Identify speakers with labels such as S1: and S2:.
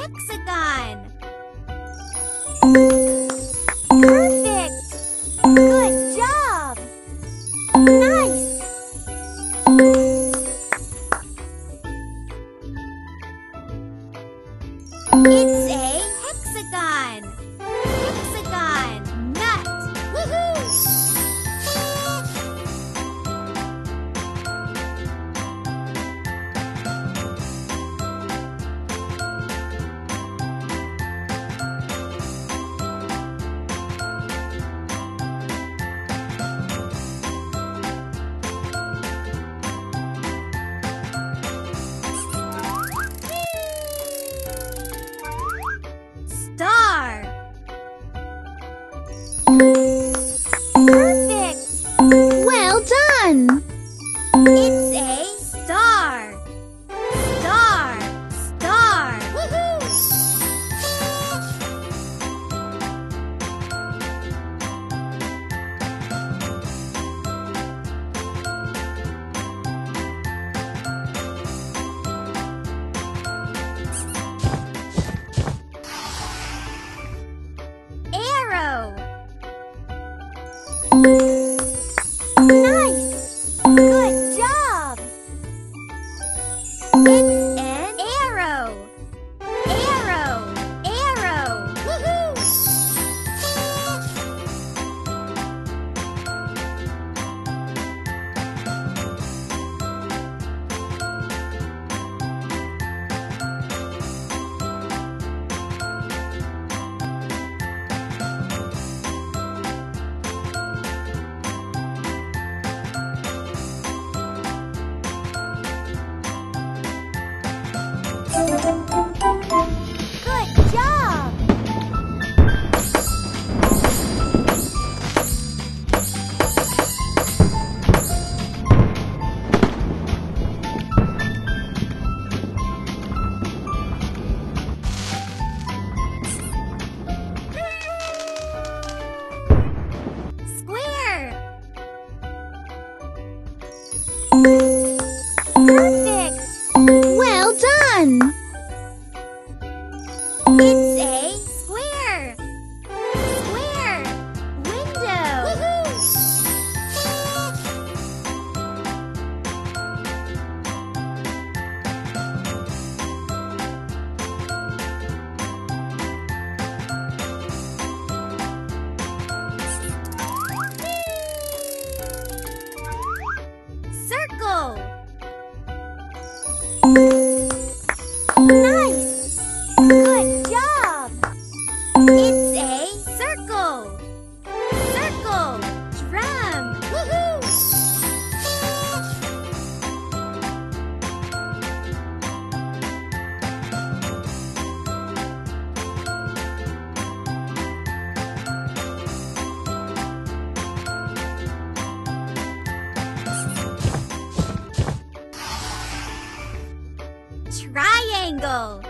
S1: hexagon. Perfect! Good job! Nice! It's Quran. Triangle.